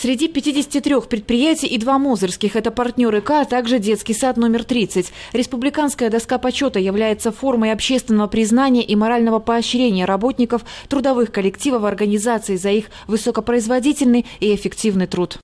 Среди 53 предприятий и два мозырских – это партнеры К, а также детский сад номер 30. Республиканская доска почета является формой общественного признания и морального поощрения работников трудовых коллективов организации за их высокопроизводительный и эффективный труд.